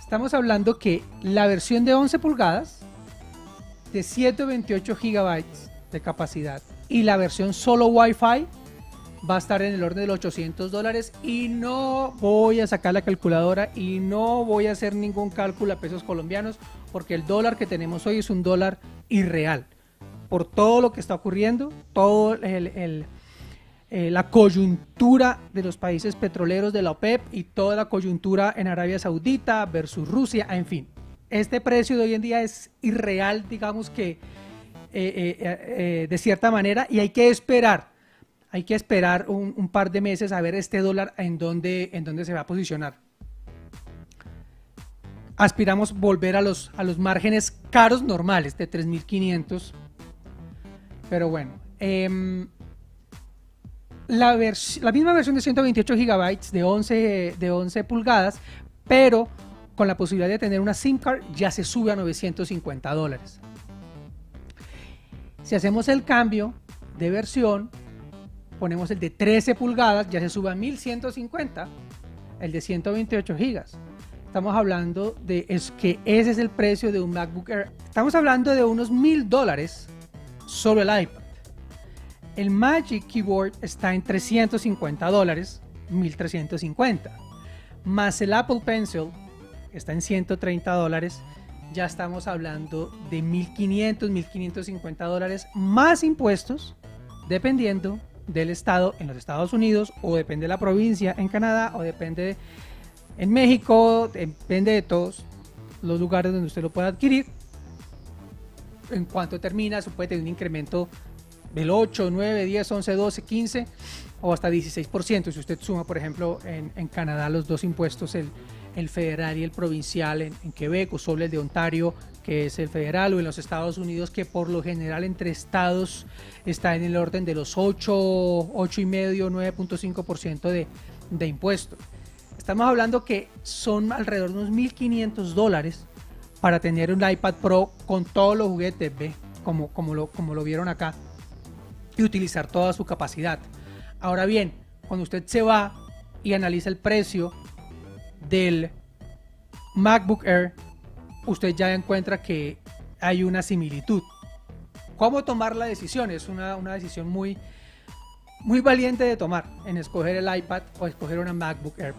Estamos hablando que la versión de 11 pulgadas de 128 gigabytes de capacidad y la versión solo Wi-Fi va a estar en el orden de los 800 dólares y no voy a sacar la calculadora y no voy a hacer ningún cálculo a pesos colombianos porque el dólar que tenemos hoy es un dólar irreal. Por todo lo que está ocurriendo, todo el, eh, la coyuntura de los países petroleros de la OPEP y toda la coyuntura en Arabia Saudita versus Rusia, en fin. Este precio de hoy en día es irreal, digamos que eh, eh, de cierta manera, y hay que esperar hay que esperar un, par de meses a ver este dólar en dónde, en dónde se va a posicionar. Aspiramos volver a los, a los márgenes caros normales de 3.500. Pero bueno, em, la, misma versión de 128 GB de 11, de 11 pulgadas, pero con la posibilidad de tener una SIM card ya se sube a 950 dólares. Si hacemos el cambio de versión, ponemos el de 13 pulgadas, ya se sube a 1150, el de 128 gigas. Estamos hablando de es que ese es el precio de un MacBook Air. Estamos hablando de unos mil dólares sobre el iPad. El Magic Keyboard está en 350 dólares, 1350. Más el Apple Pencil está en 130 dólares. Ya estamos hablando de 1500, 1550 dólares más impuestos, dependiendo del estado en los Estados Unidos o depende de la provincia en Canadá o depende en México, depende de todos los lugares donde usted lo pueda adquirir. En cuanto termina, se puede tener un incremento del 8, 9, 10, 11, 12, 15 o hasta 16%. Si usted suma, por ejemplo, en, en Canadá los dos impuestos, el, el federal y el provincial en, Quebec o solo el de Ontario, que es el federal, o en los Estados Unidos, que por lo general entre estados está en el orden de los 8, 8,5, 9.5% de, de impuesto. Estamos hablando que son alrededor de unos 1.500 dólares para tener un iPad Pro con todos los juguetes, ¿ve? Como, como, lo, como lo vieron acá, y utilizar toda su capacidad. Ahora bien, cuando usted se va y analiza el precio del MacBook Air, usted ya encuentra que hay una similitud. ¿Cómo tomar la decisión? Es una, decisión muy, muy valiente de tomar en escoger el iPad o escoger una MacBook Air.